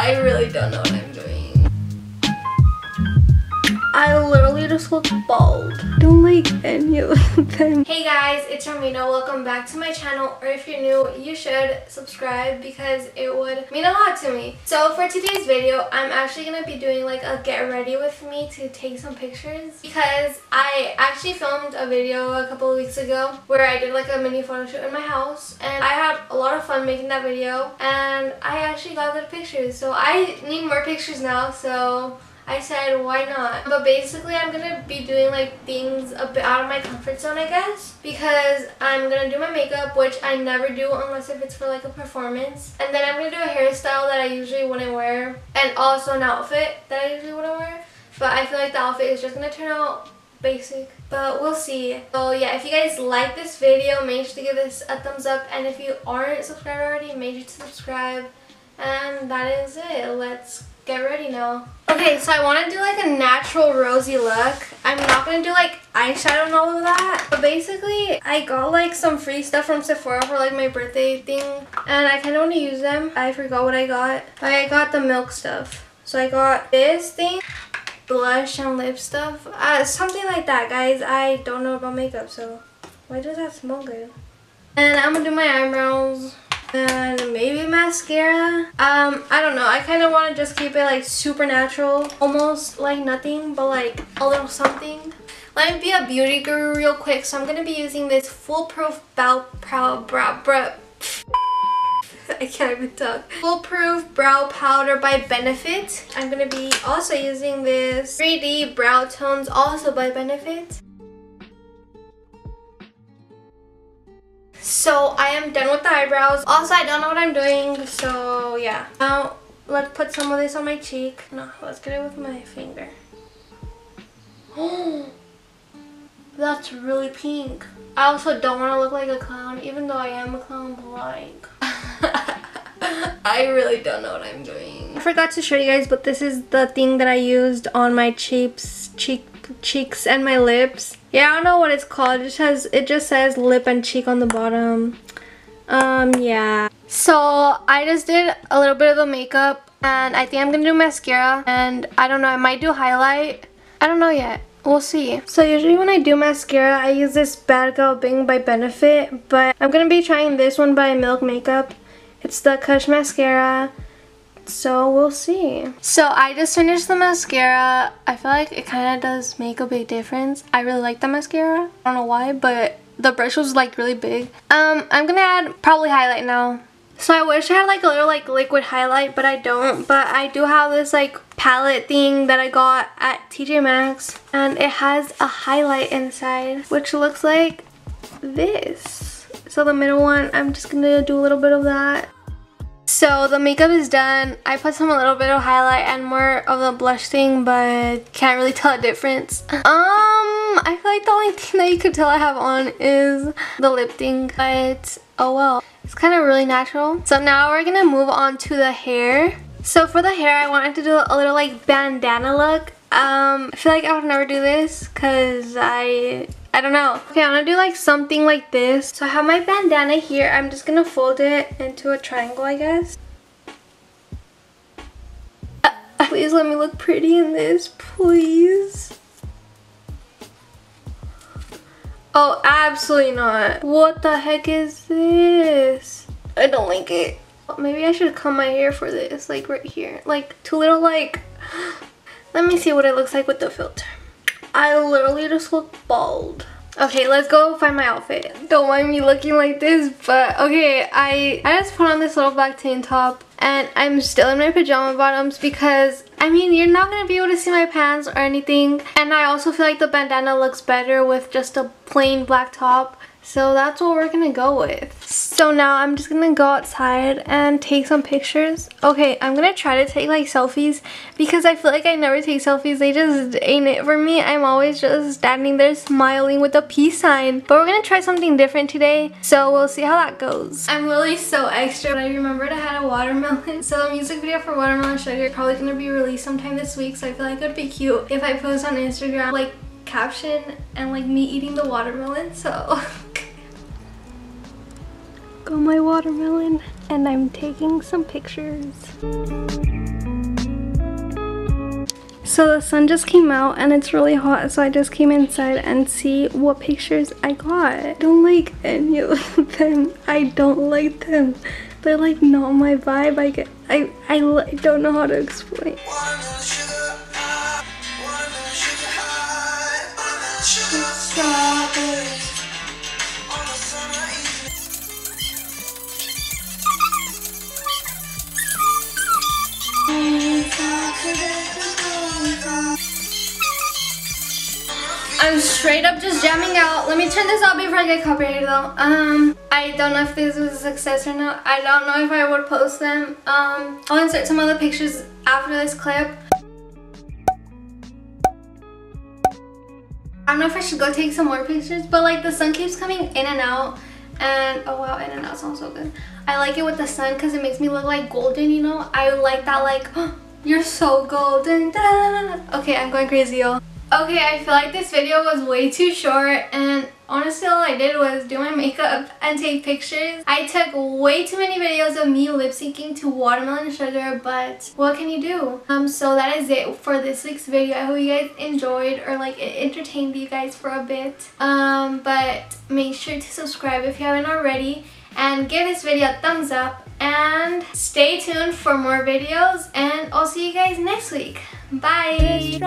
I really don't know what I'm. I literally just look bald. Don't like any of them. Hey guys, it's Romina. Welcome back to my channel. Or if you're new, you should subscribe because it would mean a lot to me. So for today's video, I'm actually going to be doing like a get ready with me to take some pictures. Because I actually filmed a video a couple of weeks ago where I did like a mini photo shoot in my house. And I had a lot of fun making that video. And I actually got good pictures. So I need more pictures now. So I said, why not? But basically, I'm to be doing like things a bit out of my comfort zone, I guess. Because I'm to do my makeup, which I never do unless if it's for like a performance. And then I'm to do a hairstyle that I usually wouldn't wear. And also an outfit that I usually wouldn't wear. But I feel like the outfit is just to turn out basic but we'll see so yeah if you guys like this video make sure to give this a thumbs up and if you aren't subscribed already make sure to subscribe and that is it let's get ready now. Okay, so I want to do like a natural rosy look. I'm not going to do like eyeshadow and all of that. But basically, I got like some free stuff from Sephora for like my birthday thing. And I kind of want to use them. I forgot what I got. I got the milk stuff. So I got this thing blush and lip stuff. Uh, something like that, guys. I don't know about makeup, so why does that smell good? And I'm gonna do my maybe mascara. Um, I don't know. I kind of want to just keep it like super natural, almost like nothing, but like a little something. Let me be a beauty guru real quick. So I'm going to be using this Foolproof Brow, brow, brow, brow. I can't even talk. Foolproof Brow Powder by Benefit. I'm going to be also using this 3D Brow Tones also by Benefit. So I am done with the eyebrows. Also, I don't know what I'm doing, so yeah. Now, let's put some of this on my cheek. No, let's get it with my finger. Oh, that's really pink. I also don't want to look like a clown, even though I am a clown, but like... I really don't know what I'm doing. I forgot to show you guys, but this is the thing that I used on my cheeks, cheek cheeks and my lips. Yeah, I don't know what it's called. It just has it just says lip and cheek on the bottom. Um, yeah. So I just did a little bit of the makeup and I think I'm gonna do mascara and I don't know, I might do highlight. I don't know yet. We'll see. So usually when I do mascara, I use this BADgal BANG by Benefit, but I'm gonna be trying this one by Milk Makeup. It's the Kush Mascara so we'll see. So I just finished the mascara. I feel like it kind of does make a big difference. I really like the mascara. I don't know why, but the brush was like really big. Um, I'm gonna add probably highlight now. So I wish I had like a little like liquid highlight, but I don't. But I do have this like palette thing that I got at TJ Maxx. And it has a highlight inside, which looks like this. So the middle one, I'm just gonna do a little bit of that. So the makeup is done. I put some a little bit of highlight and more of the blush thing, but can't really tell a difference. Um, I feel like the only thing that you could tell I have on is the lip thing, but oh well. It's kind of really natural. So now we're gonna move on to the hair. So for the hair, I wanted to do a little like bandana look. Um, I feel like I would never do this because I I don't know. Okay, I'm gonna do like something like this. So I have my bandana here. I'm just gonna fold it into a triangle, I guess. Uh, please let me look pretty in this, please. Oh, absolutely not. What the heck is this? I don't like it. Maybe I should comb my hair for this, like right here. Like, too little like... Let me see what it looks like with the filter. I literally just look bald. Okay, let's go find my outfit. Don't mind me looking like this, but okay, I, I just put on this little black tank top and I'm still in my pajama bottoms because, I mean, you're not going to be able to see my pants or anything. And I also feel like the bandana looks better with just a plain black top. So that's what we're gonna go with. So now I'm just gonna go outside and take some pictures. Okay, I'm gonna try to take like selfies because I feel like I never take selfies. They just ain't it for me. I'm always just standing there smiling with a peace sign. But we're gonna try something different today. So we'll see how that goes. I'm really so extra. But I remembered I had a watermelon. So the music video for Watermelon Sugar probably gonna be released sometime this week. So I feel like it'd be cute if I post on Instagram like caption and like me eating the watermelon. So on my watermelon and I'm taking some pictures. So the sun just came out and it's really hot so I just came inside and see what pictures I got. I don't like any of them. I don't like them. They're like not my vibe. I get I I, I don't know how to explain. I'm straight up just jamming out. Let me turn this off before I get copyrighted though. Um, I don't know if this was a success or not. I don't know if I would post them. Um, I'll insert some other pictures after this clip. I don't know if I should go take some more pictures, but like the sun keeps coming in and out. And oh wow, in and out sounds so good. I like it with the sun because it makes me look like golden, you know? I like that like, oh, you're so golden. Okay, I'm going crazy, y'all. Okay, I feel like this video was way too short and honestly all I did was do my makeup and take pictures. I took way too many videos of me lip syncing to Watermelon Sugar but what can you do? Um, so that is it for this week's video. I hope you guys enjoyed or like it entertained you guys for a bit. Um, but make sure to subscribe if you haven't already and give this video a thumbs up and stay tuned for more videos and I'll see you guys next week. Bye!